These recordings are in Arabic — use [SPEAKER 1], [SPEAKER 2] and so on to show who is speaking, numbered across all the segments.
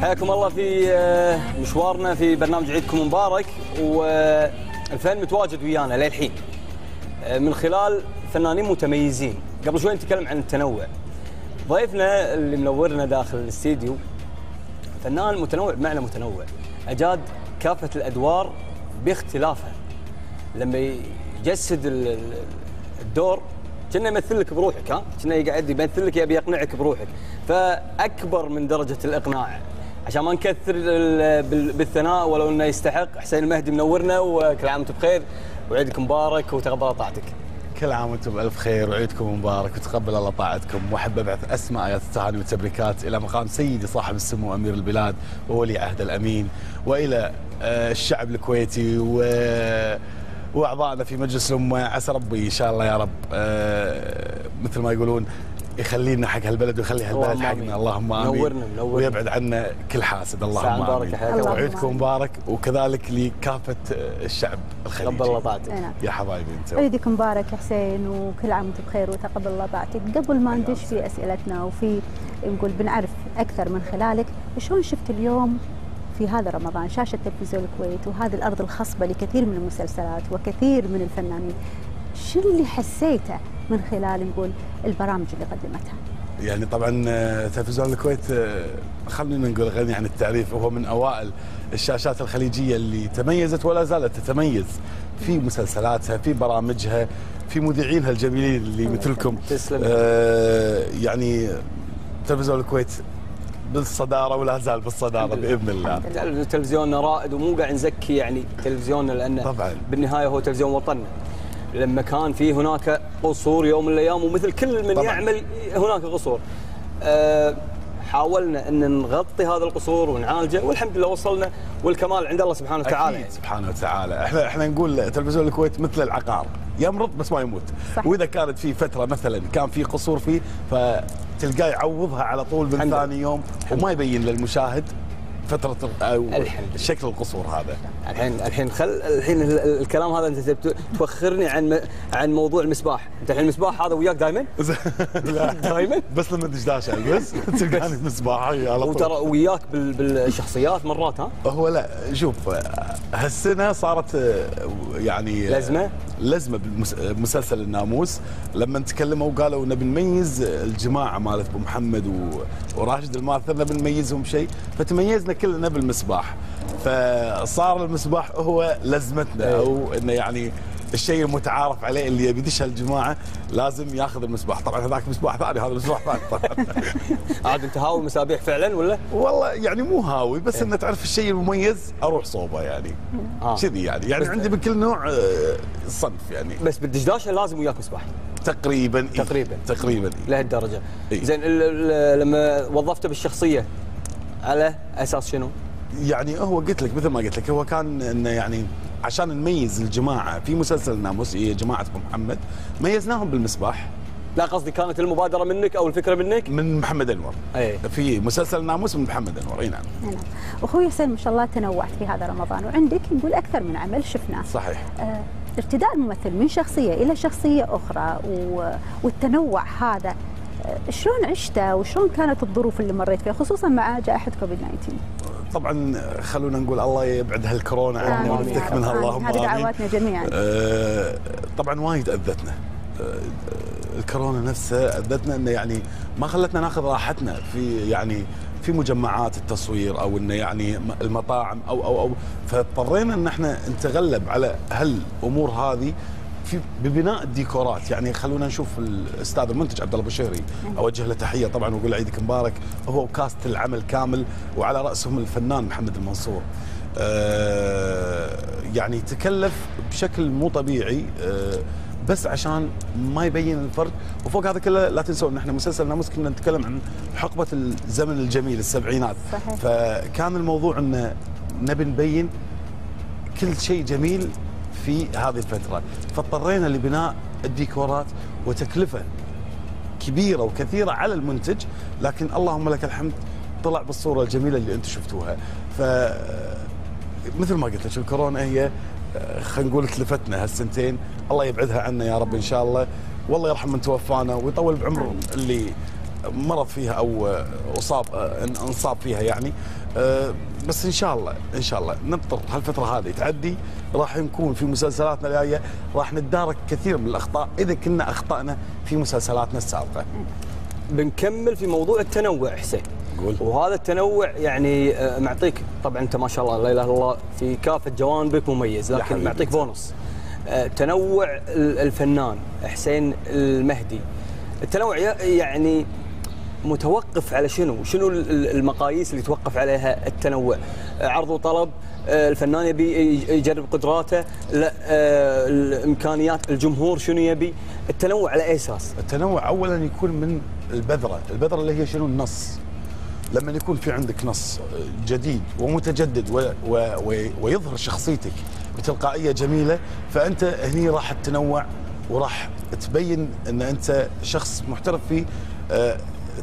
[SPEAKER 1] حياكم الله في آه، مشوارنا في برنامج عيدكم مبارك والفن متواجد ويانا للحين. آه، من خلال فنانين متميزين. قبل شوي نتكلم عن التنوع. ضيفنا اللي منورنا داخل الاستديو فنان متنوع بمعنى متنوع. أجاد كافة الأدوار باختلافها. لما يجسد ال- ال- الدور كنا يمثل لك بروحك ها؟ كنا يقعد يمثل لك يبي يقنعك بروحك. فأكبر من درجة الإقناع. عشان ما نكثر ال- بال- بالثناء ولو إنه يستحق حسين المهدي منورنا وكل عام وأنتم بخير وعيدك مبارك وتقبل طاعتك.
[SPEAKER 2] كل عام وأنتم بألف خير وعيدكم مبارك وتقبل الله طاعتكم. وأحب أبعث اسمى ايات التهاني والتبريكات إلى مقام سيدي صاحب السمو أمير البلاد وولي عهد الأمين وإلى آه، الشعب الكويتي و وأعضائنا في مجلس الأمة. عسى ربي إن شاء الله يا رب آه، مثل ما يقولون يخلينا حق هالبلد ويخلي هالبلد. حقنا. اللهم آمين.
[SPEAKER 1] منورنا- منورنا.
[SPEAKER 2] ويبعد عنا كل حاسد. اللهم
[SPEAKER 1] ساعة مباركة،
[SPEAKER 2] آمين.
[SPEAKER 1] حياك
[SPEAKER 3] الله.
[SPEAKER 2] وعيدكم مبارك وكذلك لكافة الشعب الخليجي.
[SPEAKER 1] تقبل الله طاعتك
[SPEAKER 3] نعم.
[SPEAKER 2] يا حبايبي أنتم
[SPEAKER 3] عيدك مبارك يا حسين وكل عام وانت بخير وتقبل الله طاعتك قبل ما ندش في أسئلتنا وفي نقول بنعرف أكثر من خلالك شلون شفت اليوم في هذا رمضان؟ شاشة تلفزيون الكويت وهذه الأرض الخصبة لكثير من المسلسلات وكثير من الفنانين. شو اللي حسيته من خلال نقول البرامج اللي قدمتها
[SPEAKER 2] يعني طبعا آه، تلفزيون الكويت آه، خلينا نقول غني عن التعريف وهو من أوائل الشاشات الخليجية اللي تميزت ولا زالت تتميز في مسلسلاتها في برامجها في مذيعينها الجميلين اللي مثلكم
[SPEAKER 1] تسلم.
[SPEAKER 2] آه، يعني تلفزيون الكويت بالصدارة ولا زال
[SPEAKER 1] بالصدارة.
[SPEAKER 2] بإذن الله.
[SPEAKER 1] تلفزيوننا رائد ومو قاعد نزكي يعني تلفزيوننا لأنه
[SPEAKER 2] طبعاً.
[SPEAKER 1] بالنهاية هو تلفزيون وطننا لما كان في هناك قصور يوم من الأيام ومثل كل من
[SPEAKER 2] طبعاً.
[SPEAKER 1] يعمل هناك قصور. أه حاولنا إن نغطي هذا القصور ونعالجه والحمد لله وصلنا والكمال عند الله سبحانه وتعالى.
[SPEAKER 2] أكيد سبحانه وتعالى. إحنا إحنا نقول تلفزيون الكويت مثل العقار. يمرض بس ما يموت.
[SPEAKER 3] صح.
[SPEAKER 2] وإذا كانت في فترة مثلا كان في قصور فيه فتلقاه يعوضها على طول من ثاني يوم وما يبين للمشاهد. فترة
[SPEAKER 1] الحمد لله.
[SPEAKER 2] شكل القصور هذا.
[SPEAKER 1] الحين الحين خل الحين ال- ال- الكلام هذا انت توخرني عن عن موضوع المسباح. انت الحين المسباح هذا وياك دائما
[SPEAKER 2] لا.
[SPEAKER 1] دائما
[SPEAKER 2] بس لما دشداشه بس تلقاني مصباحي على
[SPEAKER 1] وترى
[SPEAKER 2] طول
[SPEAKER 1] وياك بال- بالشخصيات مرات ها؟
[SPEAKER 2] هو لا شوف هالسنة صارت آه، يعني
[SPEAKER 1] لزمة؟
[SPEAKER 2] لزمه بمسلسل الناموس. لما تكلموا وقالوا نبي نميز الجماعة مالت أبو محمد وراشد الماثر نبي نميزهم شيء. فتميزنا كلنا بالمسباح. فصار المسباح هو لزمتنا
[SPEAKER 1] إيه.
[SPEAKER 2] أو إنه يعني الشيء المتعارف عليه اللي يبي يدش هالجماعة لازم ياخذ المسباح طبعا هذاك مسباح ثاني هذا مسباح ثاني طبعا
[SPEAKER 1] عاد انت هاوي مسابيح فعلا ولا؟
[SPEAKER 2] والله يعني مو هاوي بس انه تعرف الشيء المميز أروح صوبة يعني
[SPEAKER 1] آه.
[SPEAKER 2] كذي يعني يعني
[SPEAKER 1] بس-
[SPEAKER 2] عندي من كل نوع آه، صنف يعني
[SPEAKER 1] بس بالدشداشه لازم وياك مسبح
[SPEAKER 2] تقريبا إيه.
[SPEAKER 1] تقريباً.
[SPEAKER 2] تقريبا إيه.
[SPEAKER 1] لهالدرجة
[SPEAKER 2] إيه.
[SPEAKER 1] زين لما وظفته بالشخصية على أساس شنو؟
[SPEAKER 2] يعني هو قلت لك مثل ما قلت لك هو كان إنه يعني عشان نميز الجماعة. في مسلسل الناموس هي جماعة أبو محمد. ميزناهم بالمسبح
[SPEAKER 1] لا قصدي كانت المبادرة منك أو الفكرة منك؟
[SPEAKER 2] من محمد أنور.
[SPEAKER 1] إيه
[SPEAKER 2] في مسلسل الناموس من محمد أنور. أي نعم.
[SPEAKER 3] نعم. أخوي حسين ما شاء الله تنوعت في هذا رمضان. وعندك نقول أكثر من عمل شفناه.
[SPEAKER 2] صحيح.
[SPEAKER 3] آه، ارتداء الممثل من شخصية إلى شخصية أخرى. و- والتنوع هذا آه، شلون عشته؟ وشلون كانت الظروف اللي مريت فيها؟ خصوصا مع جائحة كوفيد 19
[SPEAKER 2] طبعا خلونا نقول الله يبعد هالكورونا عنا
[SPEAKER 3] يا
[SPEAKER 2] ونفتك. منها
[SPEAKER 3] آمين.
[SPEAKER 2] اللهم
[SPEAKER 3] هذه
[SPEAKER 2] آمين
[SPEAKER 3] دعواتنا جميعا
[SPEAKER 2] آه، طبعا وايد أذتنا آه، الكورونا نفسها أذتنا إنه يعني ما خلتنا ناخذ راحتنا في يعني في مجمعات التصوير أو إنه يعني المطاعم أو أو أو فاضطرينا إن إحنا نتغلب على هالأمور هذه في ببناء الديكورات يعني خلونا نشوف الأستاذ المنتج عبد الله بشيري. أوجه له تحية طبعا وأقول له عيدك مبارك. هو وكاست العمل كامل وعلى رأسهم الفنان محمد المنصور. آه، يعني تكلف بشكل مو طبيعي آه، بس عشان ما يبين الفرق وفوق هذا كله لا تنسوا ان إحنا مسلسل ناموس كنا نتكلم عن حقبة الزمن الجميل السبعينات.
[SPEAKER 3] صحيح.
[SPEAKER 2] فكان الموضوع إنه نبي نبين كل شيء جميل في هذه الفترة. فاضطرينا لبناء الديكورات وتكلفة كبيرة وكثيرة على المنتج لكن اللهم لك الحمد طلع بالصورة الجميلة اللي أنتم شفتوها. ف مثل ما قلت لك الكورونا هي خلينا نقول تلفتنا هالسنتين. الله يبعدها عنا يا رب إن شاء الله. والله يرحم من توفانا ويطول بعمر اللي مرض فيها أو آه، أصاب آه، ان- انصاب فيها يعني. آه، بس إن شاء الله إن شاء الله ننطر هالفترة هذه. تعدي راح نكون في مسلسلاتنا الجاية راح نتدارك كثير من الأخطاء إذا كنا أخطأنا في مسلسلاتنا السابقة.
[SPEAKER 1] بنكمل في موضوع التنوع حسين.
[SPEAKER 2] قول.
[SPEAKER 1] وهذا التنوع يعني معطيك طبعا أنت ما شاء الله لا إله إلا الله في كافة جوانبك مميز لكن. معطيك بونص. تنوع ال- الفنان حسين المهدي. التنوع يعني متوقف على شنو؟ شنو ال- ال- المقاييس اللي توقف عليها التنوع؟ آه، عرض وطلب آه، الفنان يبي يجرب قدراته لا آه، الإمكانيات الجمهور شنو يبي؟ التنوع على أي أساس؟
[SPEAKER 2] التنوع اولا يكون من البذرة، البذرة اللي هي شنو النص. لما يكون في عندك نص جديد ومتجدد و و و ويظهر شخصيتك بتلقائية جميلة فأنت هني راح تتنوع وراح تبين إن أنت شخص محترف في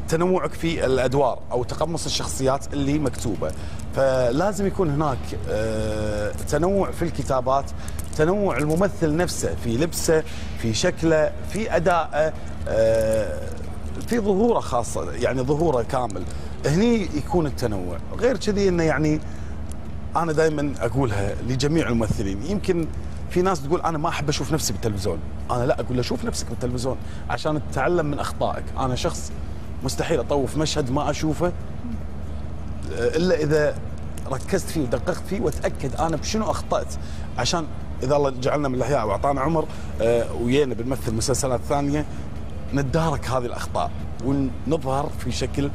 [SPEAKER 2] تنوعك في الأدوار أو تقمص الشخصيات اللي مكتوبة. فلازم يكون هناك آه، تنوع في الكتابات تنوع الممثل نفسه في لبسه في شكله في أدائه آه، في ظهوره خاصة يعني ظهوره كامل. هني يكون التنوع. غير كذي إنه يعني أنا دائما أقولها لجميع الممثلين. يمكن في ناس تقول أنا ما أحب أشوف نفسي بالتلفزيون. أنا لا أقول له شوف نفسك بالتلفزيون عشان تتعلم من أخطائك. أنا شخص مستحيل أطوف مشهد ما أشوفه. إلا إذا ركزت فيه ودققت فيه واتاكد أنا بشنو أخطأت. عشان إذا الله جعلنا من الأحياء وأعطانا عمر آه، ويانا بنمثل مسلسلات ثانية نتدارك هذه الأخطاء ونظهر في شكل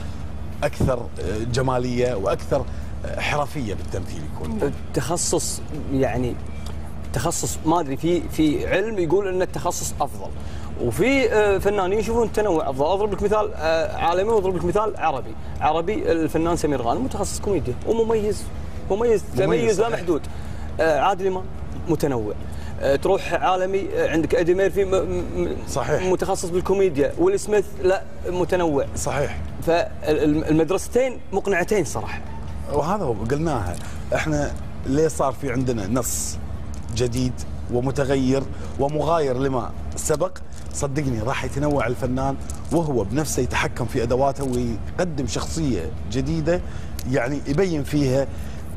[SPEAKER 2] أكثر آه، جمالية وأكثر آه، حرفية بالتمثيل يكون.
[SPEAKER 1] التخصص يعني تخصص ما أدري في في علم يقول ان التخصص أفضل. وفي آه، فنانين يشوفون التنوع أفضل أضرب لك مثال آه، عالمي وأضرب لك مثال عربي. عربي الفنان سمير غانم متخصص كوميديا ومميز مميز تميز لا. محدود. آه، عادل إمام متنوع. تروح عالمي عندك إدي ميرفي
[SPEAKER 2] صحيح.
[SPEAKER 1] متخصص بالكوميديا. ويل سميث لا متنوع.
[SPEAKER 2] صحيح.
[SPEAKER 1] فالمدرستين مقنعتين صراحة.
[SPEAKER 2] وهذا هو قلناها. إحنا ليه صار في عندنا نص جديد ومتغير ومغاير لما سبق؟ صدقني راح يتنوع الفنان وهو بنفسه يتحكم في أدواته ويقدم شخصية جديدة يعني يبين فيها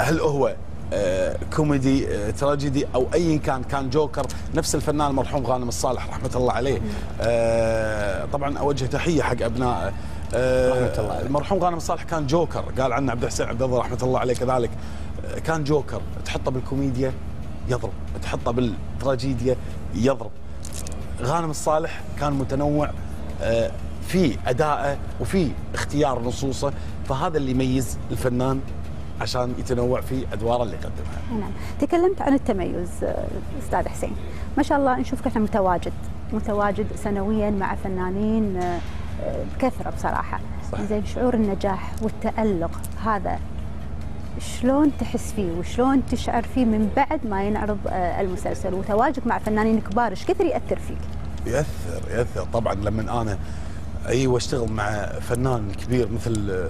[SPEAKER 2] هل هو آه، كوميدي آه، تراجيدي أو ايا كان كان جوكر. نفس الفنان المرحوم غانم الصالح رحمة الله عليه. آه، طبعا أوجه تحية حق أبنائه.
[SPEAKER 1] رحمة الله عليه.
[SPEAKER 2] المرحوم غانم الصالح كان جوكر. قال عنه عبد الحسين عبد الله رحمة الله عليه كذلك. كان جوكر. تحطه بالكوميديا يضرب. تحطه بالتراجيديا يضرب. غانم الصالح كان متنوع آه، في أدائه وفي اختيار نصوصه فهذا اللي يميز الفنان عشان يتنوع في أدواره اللي يقدمها.
[SPEAKER 3] نعم. تكلمت عن التميز آه، أستاذ حسين. ما شاء الله نشوفك إحنا متواجد متواجد سنويا مع فنانين آه، آه، بكثره بصراحة.
[SPEAKER 2] صح.
[SPEAKER 3] زين شعور النجاح والتألق هذا شلون تحس فيه وشلون تشعر فيه من بعد ما ينعرض آه، المسلسل؟ وتواجدك مع فنانين كبار إيش كثر يأثر فيك؟
[SPEAKER 2] يأثر يأثر. طبعا لما أنا اي واشتغل مع فنان كبير مثل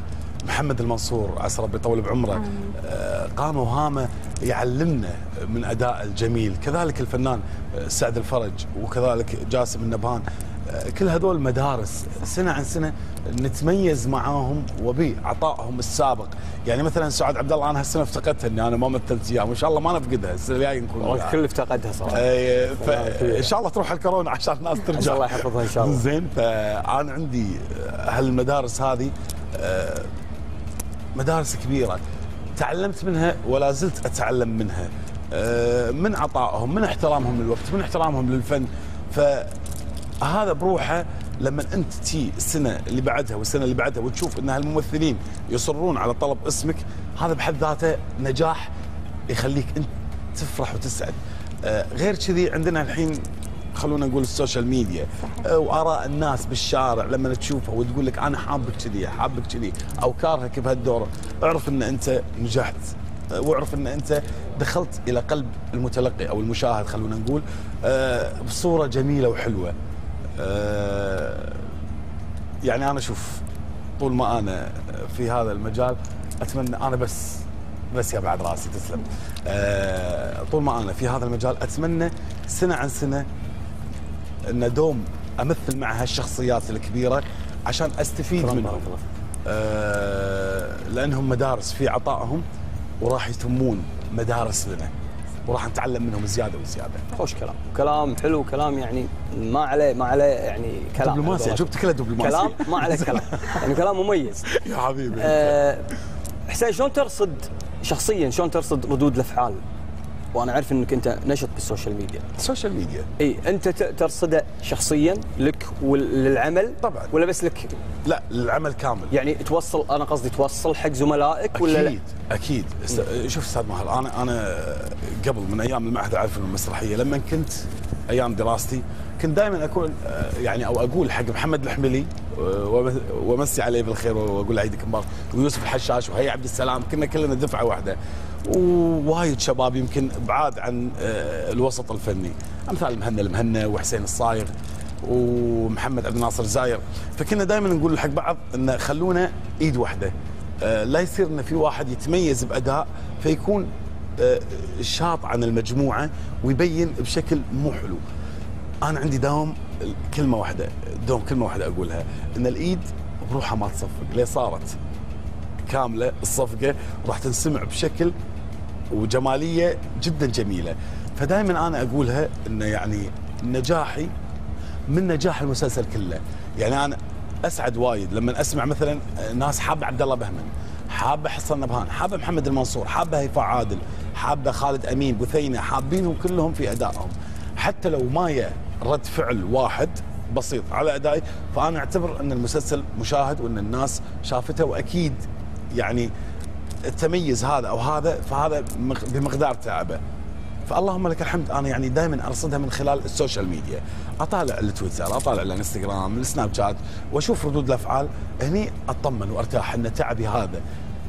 [SPEAKER 2] محمد المنصور عسى ربي يطول بعمره. آه، قام وهامه يعلمنا من أداء الجميل. كذلك الفنان آه، سعد الفرج وكذلك جاسم النبهان. آه، كل هذول مدارس سنة عن سنة نتميز معاهم وبعطائهم السابق. يعني مثلا سعاد عبد الله أنا هالسنة افتقدتها إني أنا ما مثلت إياه وإن شاء الله ما نفقدها السنة الجاية نكون.
[SPEAKER 1] الكل افتقدها
[SPEAKER 2] صراحة. فان شاء الله تروح الكورونا عشان الناس ترجع.
[SPEAKER 1] الله يحفظها إن شاء الله.
[SPEAKER 2] زين فأنا عندي هالمدارس هذه آه، مدارس كبيرة. تعلمت منها ولا زلت أتعلم منها. آه، من عطائهم من احترامهم للوقت من احترامهم للفن. فهذا بروحه لما انت تي السنة اللي بعدها والسنة اللي بعدها وتشوف إن هالممثلين يصرون على طلب اسمك هذا بحد ذاته نجاح يخليك انت تفرح وتسعد. آه، غير كذي عندنا الحين خلونا نقول ال social
[SPEAKER 3] media.
[SPEAKER 2] آه، وآراء الناس بالشارع لما تشوفها وتقول لك أنا حابك كذي حابك كذي أو كارهك بهالدور اعرف إن أنت نجحت. آه، واعرف إن أنت دخلت إلى قلب المتلقي أو المشاهد خلونا نقول بصورة جميلة وحلوة. يعني أنا أشوف طول ما أنا في هذا المجال أتمنى أنا بس بس يا بعد راسي تسلم. آه، طول ما أنا في هذا المجال أتمنى سنة عن سنة ان دوم أمثل مع هالشخصيات الكبيرة عشان
[SPEAKER 1] أستفيد
[SPEAKER 2] منهم. آه لأنهم مدارس في عطائهم وراح يتمون مدارس لنا وراح نتعلم منهم زيادة وزيادة.
[SPEAKER 1] خوش كلام. كلام حلو كلام يعني ما عليه ما عليه يعني كلام.
[SPEAKER 2] دبلوماسي جبت كله دبلوماسي
[SPEAKER 1] كلام ما عليه كلام. يعني كلام مميز.
[SPEAKER 2] يا حبيبي.
[SPEAKER 1] أه حسين شلون ترصد شخصيا؟ شلون ترصد ردود الأفعال؟ وأنا عارف إنك أنت نشط بال social
[SPEAKER 2] media. ال
[SPEAKER 1] social media. إي أنت ترصده شخصيا لك وللعمل
[SPEAKER 2] طبعاً.
[SPEAKER 1] ولا بس لك؟
[SPEAKER 2] لا العمل كامل.
[SPEAKER 1] يعني توصل أنا قصدي توصل حق زملائك ولا لا؟
[SPEAKER 2] أكيد أكيد. است... شوف أستاذ ماهر أنا أنا قبل من أيام المعهد العالي للفنون المسرحيه لما كنت أيام دراستي كنت دائما اكون يعني أو أقول حق محمد الحملي ومسي عليه بالخير وأقول عيدك مبارك ويوسف الحشاش وهي عبد السلام كنا كلنا دفعة واحدة. ووايد شباب يمكن بعاد عن آه، الوسط الفني. أمثال مهنا المهنا وحسين الصايغ ومحمد عبد الناصر زاير. فكنا دائما نقول حق بعض إن خلونا إيد واحدة. آه، لا يصير إن في واحد يتميز بأداء فيكون آه، شاط عن المجموعة ويبين بشكل مو حلو. أنا عندي داوم كلمة واحدة دوم كلمة واحدة أقولها. إن الإيد بروحها ما تصفق. ليه صارت؟ كاملة الصفقة راح تنسمع بشكل وجمالية جدا جميلة. فدائما أنا أقولها إنه يعني نجاحي من نجاح المسلسل كله. يعني أنا أسعد وايد لما أسمع مثلا ناس حابة عبد الله بهمن حابة حسن نبهان حابة محمد المنصور حابة هيفاء عادل حابة خالد أمين بثينة حابينهم كلهم في أدائهم. حتى لو ما يا رد فعل واحد بسيط على أدائي فأنا أعتبر إن المسلسل مشاهد وإن الناس شافته وأكيد يعني التميز هذا أو هذا فهذا مق- بمقدار تعبه. فاللهم لك الحمد. أنا يعني دائما أرصدها من خلال ال social media. أطالع التويتر أطالع الإنستغرام ال Snapchat وأشوف ردود الأفعال. هني أطمن وأرتاح إن تعبي هذا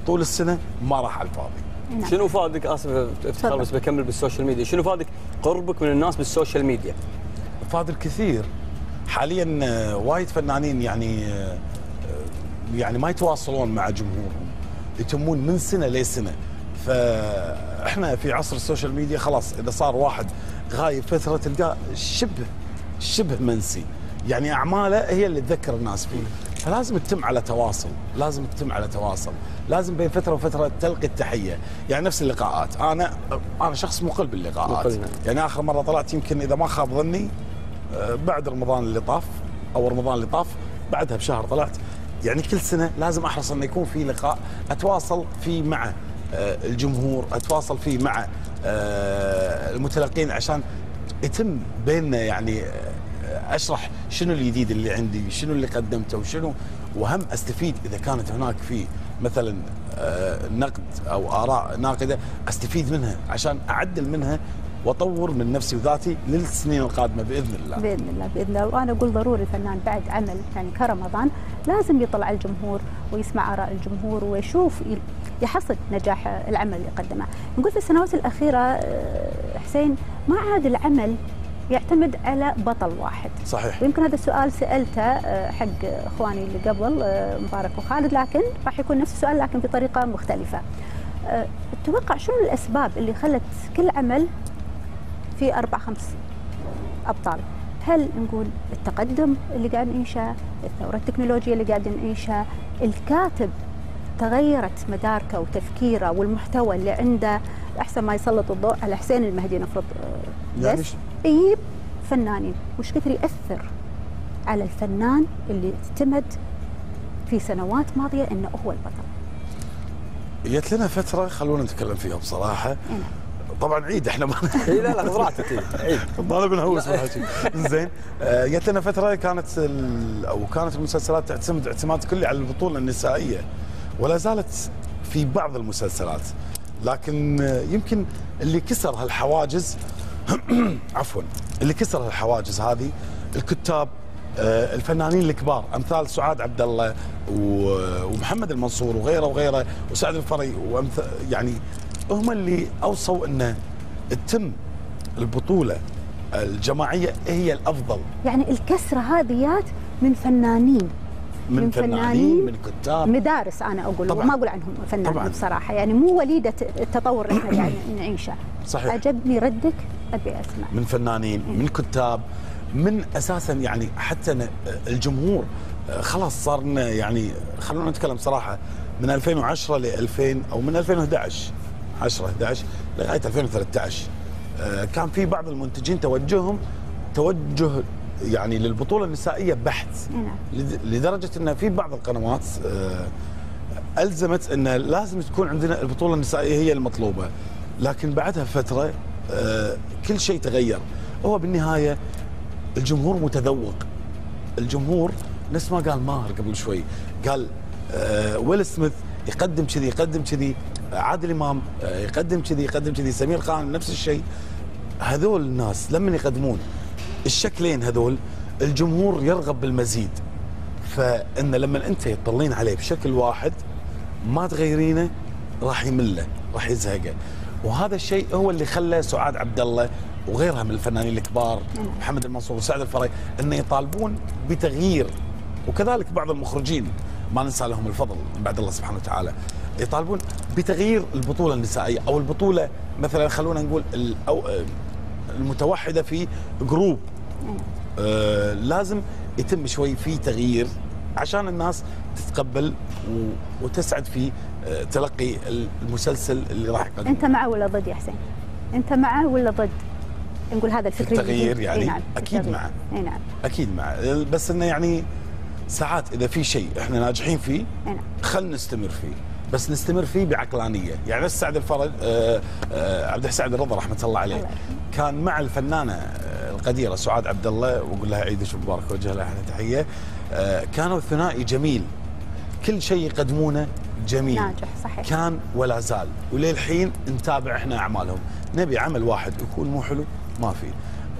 [SPEAKER 2] طول السنة ما راح على الفاضي.
[SPEAKER 3] نعم.
[SPEAKER 1] شنو فادك آسف افتخار. بس بكمل بال social media. شنو فادك قربك من الناس بال social
[SPEAKER 2] media. فادني كثير. حاليا آه، وايد فنانين يعني آه، آه، يعني ما يتواصلون مع جمهورهم. يتمون من سنة لسنه فاحنا في عصر ال social media خلاص إذا صار واحد غايب فترة تلقاه شبه شبه منسي. يعني أعماله هي اللي تذكر الناس فيه. فلازم تتم على تواصل لازم تتم على تواصل. لازم بين فترة وفترة تلقي التحية. يعني نفس اللقاءات. أنا أنا شخص مقل باللقاءات.
[SPEAKER 1] نعم.
[SPEAKER 2] يعني آخر مرة طلعت يمكن إذا ما خاب ظني آه، بعد رمضان اللي طاف أو رمضان اللي طاف بعدها بشهر طلعت. يعني كل سنة لازم أحرص إنه يكون في لقاء أتواصل فيه مع آه، الجمهور أتواصل فيه مع آه، المتلقين عشان يتم بيننا يعني آه، أشرح شنو الجديد اللي عندي شنو اللي قدمته وشنو وهم أستفيد إذا كانت هناك في مثلا نقد أو آراء ناقدة أستفيد منها عشان أعدل منها واطور من نفسي وذاتي للسنين القادمة بإذن الله.
[SPEAKER 3] بإذن الله بإذن الله وأنا أقول ضروري الفنان بعد عمل يعني كرمضان لازم يطلع الجمهور ويسمع آراء الجمهور ويشوف يحصد نجاح العمل اللي قدمه. نقول في السنوات الأخيرة آه، حسين ما عاد العمل يعتمد على بطل واحد.
[SPEAKER 2] صحيح
[SPEAKER 3] ويمكن هذا السؤال سألته آه، حق إخواني اللي قبل آه، مبارك وخالد لكن راح يكون نفس السؤال لكن بطريقة مختلفة. تتوقع شنو الأسباب اللي خلت كل عمل في أربع خمس أبطال؟ هل نقول التقدم اللي قاعد نعيشه، الثورة التكنولوجية اللي قاعد نعيشها، الكاتب تغيرت مداركه وتفكيره والمحتوى اللي عنده أحسن ما يسلط الضوء على حسين المهدي نفرض آه،
[SPEAKER 2] يعني
[SPEAKER 3] بس؟ يجيب فنانين. وش كثر يأثر على الفنان اللي اعتمد في سنوات ماضية إنه هو البطل؟
[SPEAKER 2] جت لنا فترة خلونا نتكلم فيها بصراحة
[SPEAKER 3] هنا
[SPEAKER 2] طبعا عيد إحنا ما
[SPEAKER 1] اي لا لا خذ راحتك إي، عيد
[SPEAKER 2] بنهوس بالحكي زين آه، جت لنا فترة كانت أو كانت المسلسلات تعتمد اعتماد كلي على البطولة النسائية ولا زالت في بعض المسلسلات؟ لكن آه، يمكن اللي كسر هالحواجز عفوا اللي كسر هالحواجز هذه الكتاب آه، الفنانين الكبار أمثال سعاد عبد الله ومحمد المنصور وغيره وغيره وسعد الفري وأمث- يعني هم اللي أوصوا انه تتم البطولة الجماعية هي الأفضل.
[SPEAKER 3] يعني الكسرة هذه من فنانين.
[SPEAKER 2] من,
[SPEAKER 3] من
[SPEAKER 2] فنانين
[SPEAKER 3] فنانين
[SPEAKER 2] من كتاب.
[SPEAKER 3] مدارس أنا أقول
[SPEAKER 2] طبعاً.
[SPEAKER 3] وما أقول عنهم فنانين
[SPEAKER 2] طبعاً.
[SPEAKER 3] بصراحة. يعني مو وليدة التطور اللي إحنا نعيشه.
[SPEAKER 2] صحيح.
[SPEAKER 3] عجبني ردك أبي أسمع.
[SPEAKER 2] من فنانين من كتاب من أساسا يعني حتى الجمهور. خلاص صار يعني خلونا نتكلم صراحة من 2010 ل 2000 أو من 2011 10 11 لغاية 2013 آه، كان في بعض المنتجين توجههم توجه يعني للبطولة النسائية بحت
[SPEAKER 3] نعم.
[SPEAKER 2] لد- لدرجة إن في بعض القنوات آه، ألزمت إن لازم تكون عندنا البطولة النسائية هي المطلوبة. لكن بعدها فتره آه، كل شيء تغير. هو بالنهاية الجمهور متذوق. الجمهور نفس ما قال ماهر قبل شوي. قال ويل سميث يقدم كذي يقدم كذي. عادل إمام آه، يقدم كذي يقدم كذي. سمير خان نفس الشيء. هذول الناس لما يقدمون؟ الشكلين هذول الجمهور يرغب بالمزيد. فإن لما أنت تطلين عليه بشكل واحد ما تغيرينه راح يمله راح يزهقه. وهذا الشيء هو اللي خلى سعاد عبد الله وغيرها من الفنانين الكبار محمد المنصور وسعد الفري إنه يطالبون بتغيير. وكذلك بعض المخرجين. ما ننسى لهم الفضل من بعد الله سبحانه وتعالى يطالبون بتغيير البطولة النسائية أو البطولة مثلا خلونا نقول أو المتوحدة في جروب آه، لازم يتم شوي في تغيير عشان الناس تتقبل وتسعد في آه، تلقي المسلسل اللي راح يقدمه
[SPEAKER 3] أنت مع ولا ضد يا حسين؟ أنت مع ولا ضد؟ نقول هذا الفكر
[SPEAKER 2] التغيير. يعني؟
[SPEAKER 3] إي نعم
[SPEAKER 2] أكيد
[SPEAKER 3] التغيير.
[SPEAKER 2] مع.
[SPEAKER 3] إي نعم
[SPEAKER 2] أكيد مع بس إنه يعني ساعات إذا في شيء إحنا ناجحين فيه
[SPEAKER 3] نعم.
[SPEAKER 2] خلينا نستمر فيه. بس نستمر فيه بعقلانية. يعني نفس سعد الفرج آه، آه، عبد السعد الرضا رحمة الله عليه
[SPEAKER 3] الله
[SPEAKER 2] كان مع الفنانة آه، القديرة سعاد عبد الله وأقول لها عيد شو مبارك وجه لها تحية. آه، كانوا ثنائي جميل. كل شيء يقدمونه جميل.
[SPEAKER 3] ناجح صحيح.
[SPEAKER 2] كان ولا زال. وللحين نتابع إحنا أعمالهم. نبي عمل واحد يكون مو حلو ما في.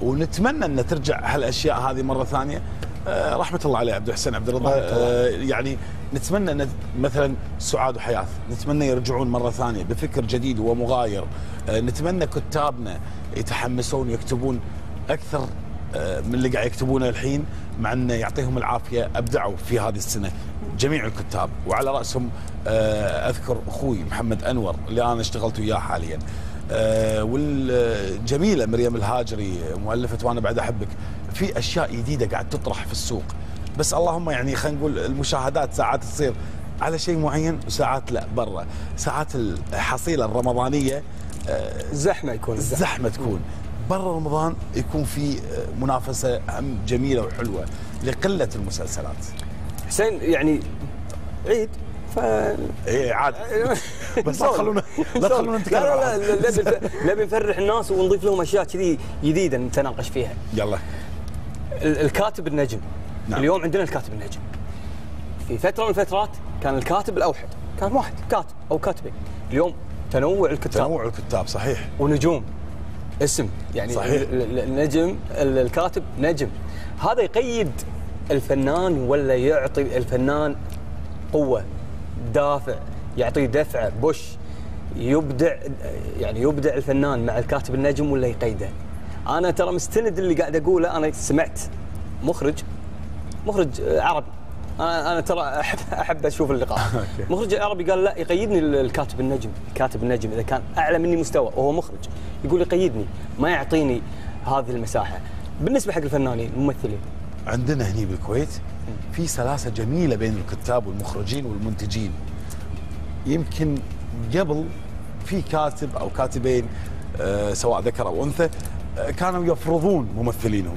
[SPEAKER 2] ونتمنى إن ترجع هالأشياء هذه مرة ثانية. رحمة الله عليه عبد الحسين عبد الرضا. آه، يعني نتمنى أن مثلا سعاد وحياه نتمنى يرجعون مرة ثانية بفكر جديد ومغاير. آه، نتمنى كتابنا يتحمسون يكتبون أكثر آه، من اللي قاعد يكتبونه الحين مع أنه يعطيهم العافية. أبدعوا في هذه السنة جميع الكتاب. وعلى رأسهم آه، أذكر أخوي محمد أنور اللي أنا اشتغلت وياه حاليا. آه، والجميلة مريم الهاجري مؤلفة وأنا بعد أحبك. في اشياء جديده قاعد تطرح في السوق بس اللهم يعني خلينا نقول المشاهدات ساعات تصير على شيء معين وساعات لا برا ساعات الحصيله الرمضانيه آه،
[SPEAKER 1] زحمه يكون
[SPEAKER 2] زحمه تكون برا رمضان يكون في آه، منافسه جميله وحلوه لقله المسلسلات
[SPEAKER 1] حسين يعني عيد ف
[SPEAKER 2] اي عاد بس لا تخلونا لا تخلونا نتكلم
[SPEAKER 1] لا لا لا نبي نفرح الناس ونضيف لهم اشياء كذي جديده نتناقش فيها
[SPEAKER 2] يلا
[SPEAKER 1] الكاتب النجم.
[SPEAKER 2] نعم.
[SPEAKER 1] اليوم عندنا الكاتب النجم. في فترة من الفترات كان الكاتب الأوحد. كان واحد كاتب أو كاتبين اليوم تنوع الكتاب.
[SPEAKER 2] تنوع الكتاب صحيح.
[SPEAKER 1] ونجوم. اسم. يعني
[SPEAKER 2] صحيح.
[SPEAKER 1] ال- ال- النجم ال- الكاتب نجم. هذا يقيد الفنان ولا يعطي الفنان قوة دافع يعطيه دفعة بوش يبدع يعني يبدع الفنان مع الكاتب النجم ولا يقيده؟ أنا ترى مستند اللي قاعد أقوله أنا سمعت مخرج مخرج عربي. أنا أنا ترى أحب أحب أشوف اللقاء. مخرج عربي قال لا يقيدني الكاتب النجم. كاتب النجم إذا كان أعلى مني مستوى وهو مخرج يقول يقيدني ما يعطيني هذه المساحة. بالنسبة حق الفنانين الممثلين.
[SPEAKER 2] عندنا هني بالكويت في سلاسة جميلة بين الكتاب والمخرجين والمنتجين. يمكن قبل في كاتب أو كاتبين آه، سواء ذكر أو أنثى كانوا يفرضون ممثلينهم.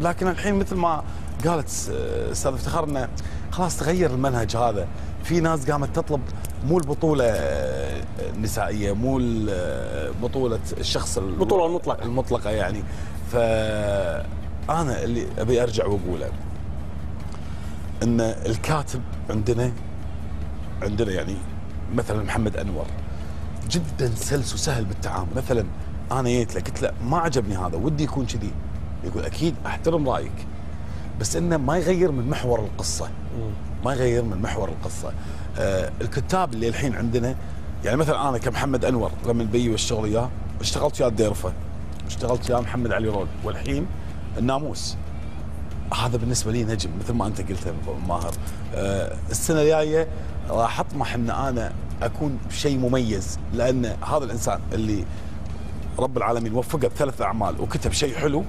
[SPEAKER 2] لكن الحين مثل ما قالت آه، أستاذ افتخار إنه خلاص تغير المنهج هذا. في ناس قامت تطلب مو البطولة آه، النسائيه مو ال- آه، بطولة الشخص ال-
[SPEAKER 1] البطولة المطلقة.
[SPEAKER 2] المطلقة يعني. فانا اللي أبي أرجع وأقوله إن الكاتب عندنا عندنا يعني مثلا محمد أنور جدا سلس وسهل بالتعامل. مثلا أنا جيت له قلت له ما عجبني هذا ودي يكون كذي. يقول أكيد أحترم رأيك بس إنه ما يغير من محور القصة ما يغير من محور القصة. آه الكتاب اللي الحين عندنا يعني مثلا أنا كمحمد أنور لما بيجي والشغل وياه اشتغلت وياه الديرفه اشتغلت وياه محمد علي رول والحين الناموس. هذا بالنسبة لي نجم مثل ما أنت قلت ماهر. آه، السنة الجاية راح أطمح إن أنا أكون شيء مميز لأن هذا الإنسان اللي رب العالمين وفقه بثلاث أعمال وكتب شيء حلو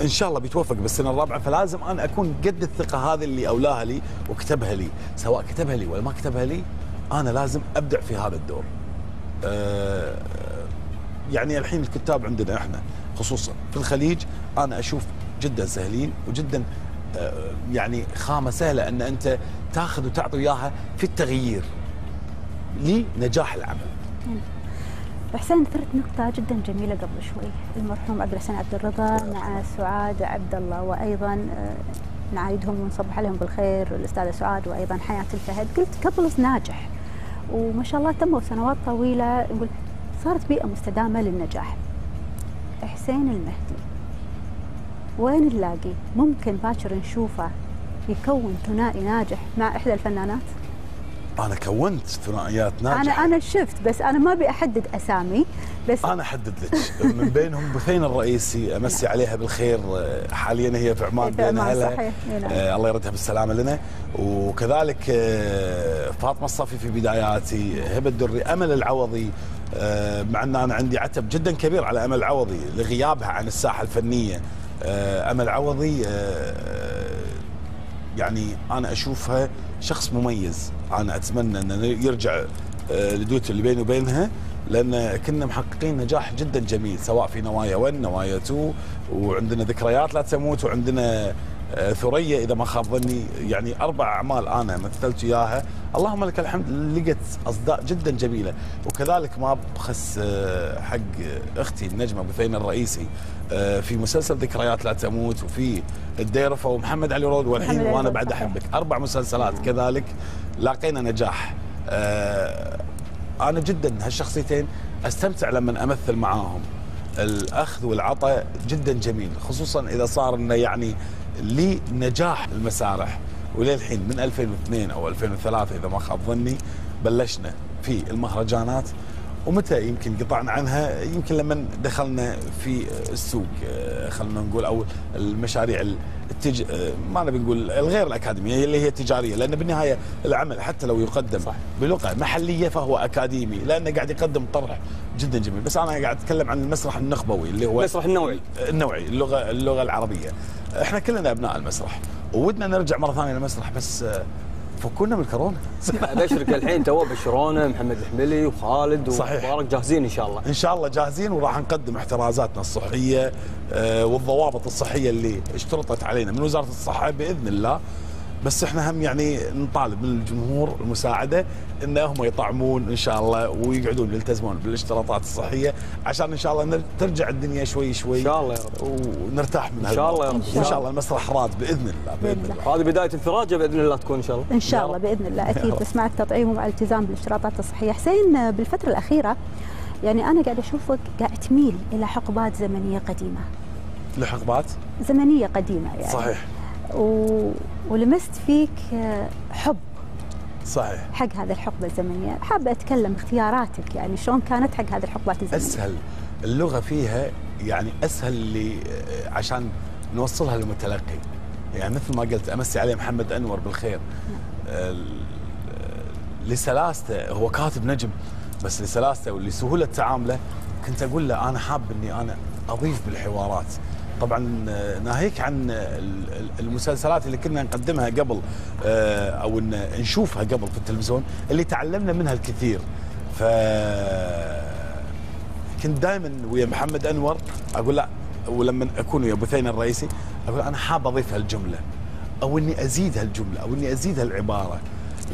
[SPEAKER 2] إن شاء الله بيتوفق. بالسنه الرابعة فلازم أنا أكون قد الثقة هذه اللي أولاها لي وكتبها لي. سواء كتبها لي ولا ما كتبها لي أنا لازم أبدع في هذا الدور. آه، يعني الحين الكتاب عندنا إحنا خصوصا في الخليج أنا أشوف جدا سهلين وجدا آه، يعني خامة سهلة إن أنت تاخذ وتعطي اياها في التغيير. لنجاح العمل.
[SPEAKER 3] حسين ذكرت نقطة جدا جميلة قبل شوي. المرحوم عبد الحسين عبد الرضا مع سعاد عبد الله وأيضا آه، نعايدهم ونصبح عليهم بالخير الأستاذة سعاد وأيضا حياة الفهد. قلت كبلز ناجح وما شاء الله تموا سنوات طويلة نقول صارت بيئة مستدامة للنجاح. حسين المهدي وين نلاقي؟ ممكن باكر نشوفه يكون ثنائي ناجح مع إحدى الفنانات؟
[SPEAKER 2] أنا كونت ثنائيات ناجحة.
[SPEAKER 3] أنا أنا شفت بس أنا ما أبي أحدد أسامي بس
[SPEAKER 2] أنا أحدد لك. من بينهم بثين الرئيسي أمسي عليها بالخير آه، حاليا هي في عمان بين اهلها
[SPEAKER 3] نعم.
[SPEAKER 2] آه الله يردها بالسلامة لنا. وكذلك آه فاطمة الصفي في بداياتي هبة الدري أمل العوضي آه مع أن أنا عندي عتب جدا كبير على أمل العوضي لغيابها عن الساحة الفنية. آه أمل العوضي آه يعني أنا أشوفها شخص مميز. أنا أتمنى انه يرجع آه، لدوته اللي بيني وبينها لأن كنا محققين نجاح جدا جميل سواء في نوايا 1 نوايا 2 وعندنا ذكريات لا تموت وعندنا ثريا إذا ما خاب ظني يعني أربع أعمال أنا مثلت إياها. اللهم لك الحمد لقت أصداء جدا جميلة. وكذلك ما بخس آه، حق أختي النجمة بثين الرئيسي آه، في مسلسل ذكريات لا تموت وفي الديرفه ومحمد علي رود والحين
[SPEAKER 3] وأنا
[SPEAKER 2] بعد. أحبك. أربع مسلسلات كذلك لاقينا نجاح. آه، أنا جدا هالشخصيتين أستمتع لما أمثل معاهم. الأخذ والعطاء جدا جميل خصوصا إذا صار إنه يعني لنجاح المسارح. وللحين من 2002 أو 2003 إذا ما خاب ظني بلشنا في المهرجانات. ومتى يمكن قطعنا عنها؟ يمكن لما دخلنا في السوق آه، خلينا نقول أو المشاريع التج... آه، ما نبي نقول الغير الأكاديمية اللي هي التجارية لأن بالنهاية العمل حتى لو يقدم صح. بلغة محلية فهو أكاديمي لأنه قاعد يقدم طرح جدا جميل. بس أنا قاعد أتكلم عن المسرح النخبوي اللي هو
[SPEAKER 1] المسرح النوعي.
[SPEAKER 2] النوعي اللغة اللغة العربية. إحنا كلنا أبناء المسرح وودنا نرجع مرة ثانية للمسرح بس فكونا من الكورونا.
[SPEAKER 1] ابشرك الحين تو بشرونا محمد الحملي وخالد. ومبارك جاهزين إن شاء الله.
[SPEAKER 2] إن شاء الله جاهزين وراح نقدم احترازاتنا الصحية آه، والضوابط الصحية اللي اشترطت علينا من وزارة الصحة بإذن الله. بس إحنا هم يعني نطالب من الجمهور المساعدة ان هم يطعمون إن شاء الله ويقعدون يلتزمون بالاشتراطات الصحية عشان إن شاء الله نر- ترجع الدنيا شوي شوي
[SPEAKER 1] إن شاء الله يا رب.
[SPEAKER 2] ونرتاح من
[SPEAKER 1] إن شاء الله يا رب.
[SPEAKER 2] وان شاء الله المسرح راد بإذن الله بإذن
[SPEAKER 3] بإذن
[SPEAKER 2] الله.
[SPEAKER 1] هذه بداية انفراجة بإذن الله تكون إن شاء الله.
[SPEAKER 3] إن شاء الله بإذن الله. أكيد بس مع التطعيم ومع الالتزام بالاشتراطات الصحية. حسين بالفترة الأخيرة يعني أنا قاعد أشوفك قاعد تميل إلى حقبات زمنية قديمة.
[SPEAKER 2] لحقبات؟
[SPEAKER 3] زمنية قديمة يعني.
[SPEAKER 2] صحيح.
[SPEAKER 3] و... ولمست فيك حب.
[SPEAKER 2] صحيح.
[SPEAKER 3] حق هذه الحقبة الزمنية. حابه أتكلم اختياراتك يعني شلون كانت حق هذه الحقبات الزمنية؟
[SPEAKER 2] أسهل. اللغة فيها يعني أسهل اللي عشان نوصلها للمتلقي. يعني مثل ما قلت أمسي عليه محمد أنور بالخير. ال- لسلاسته هو كاتب نجم بس لسلاسته ولسهولة تعامله كنت أقول له أنا حاب إني أنا أضيف بالحوارات. طبعا آه، ناهيك عن ال- المسلسلات اللي كنا نقدمها قبل آه، أو نشوفها قبل في التلفزيون اللي تعلمنا منها الكثير. ف كنت دائما ويا محمد أنور أقول لا ولما أكون ويا بثين الرئيسي أقول أنا حاب أضيف هالجملة أو إني أزيد هالجملة أو إني أزيد هالعبارة.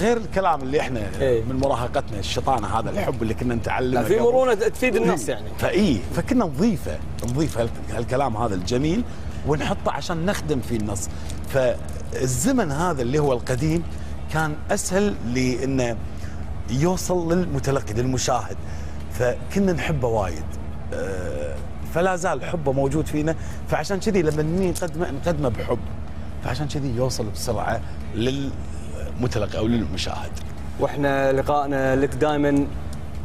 [SPEAKER 2] غير الكلام اللي إحنا
[SPEAKER 1] إيه.
[SPEAKER 2] من مراهقتنا الشيطان هذا الحب اللي كنا نتعلمه
[SPEAKER 1] في. مرونة تفيد الناس يعني.
[SPEAKER 2] فاي فكنا نضيفه نضيف هال- هالكلام هذا الجميل ونحطه عشان نخدم فيه النص. فالزمن هذا اللي هو القديم كان أسهل لإنه يوصل للمتلقي للمشاهد. فكنا نحبه وايد. آه، فلا زال حبه موجود فينا. فعشان كذي لما نقدمه نقدمه بحب. فعشان كذي يوصل بسرعة للمتلقي أو للمشاهد.
[SPEAKER 1] وإحنا لقائنا لك دائما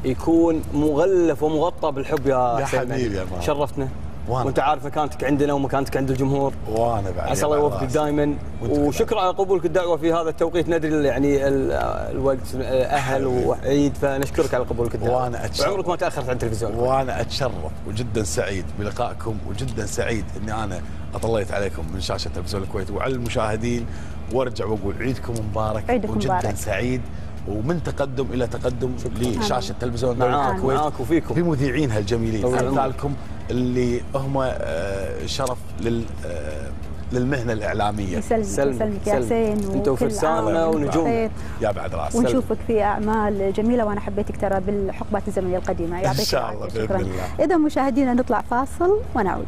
[SPEAKER 1] يكون مغلف ومغطى بالحب يا
[SPEAKER 2] يا حبيبي. يا.
[SPEAKER 1] شرفتنا
[SPEAKER 2] وأنا-
[SPEAKER 1] وأنت عارف مكانتك عندنا ومكانتك عند الجمهور.
[SPEAKER 2] وأنا بعد
[SPEAKER 1] عسى الله يوفقك. دائما. وشكرا على قبولك الدعوة في هذا التوقيت. ندري يعني ال- الوقت أهل وعيد فنشكرك على قبولك الدعوة.
[SPEAKER 2] وأنا أتشرف.
[SPEAKER 1] وعمرك ما تأخرت عن التلفزيون
[SPEAKER 2] وأنا أتشرف وجدا سعيد بلقائكم وجدا سعيد إني أنا أطليت عليكم من شاشة تلفزيون الكويت. وعلى المشاهدين وارجع واقول عيدكم مبارك
[SPEAKER 3] عيدكم
[SPEAKER 2] وجدا
[SPEAKER 3] مبارك.
[SPEAKER 2] سعيد ومن تقدم إلى تقدم لشاشة تلفزيون
[SPEAKER 1] معاك-
[SPEAKER 2] دولة الكويت
[SPEAKER 1] معاك وفيكم.
[SPEAKER 2] بمذيعينها الجميلين
[SPEAKER 1] طول عمرك.
[SPEAKER 2] أمثالكم اللي هم آه، شرف لل آه، للمهنة الإعلامية
[SPEAKER 3] يسلمك
[SPEAKER 1] سلمك-
[SPEAKER 3] يسلمك يا. حسين وكل
[SPEAKER 1] وفرساننا.
[SPEAKER 3] بخير.
[SPEAKER 2] يا بعد راس
[SPEAKER 3] ونشوفك في أعمال جميلة وأنا حبيتك ترى بالحقبات الزمنية القديمة يعطيك
[SPEAKER 2] إن شاء الله
[SPEAKER 3] شكرا
[SPEAKER 2] الله.
[SPEAKER 3] إذا مشاهدينا نطلع فاصل ونعود